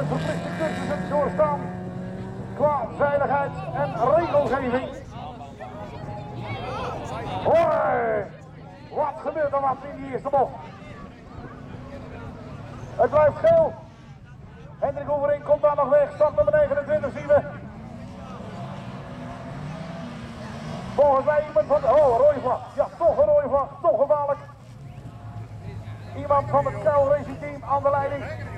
de verplichte cursussen doorstaan qua veiligheid en regelgeving. Hoi! Wat gebeurt er wat in die eerste bocht? Het blijft geel. Hendrik overeen komt daar nog weg. Stap nummer 29 zien we. Volgens mij iemand van... Oh, rode vlag. Ja, toch een rode vlag. Toch gevaarlijk. Iemand van het Kuil Racing Team aan de leiding.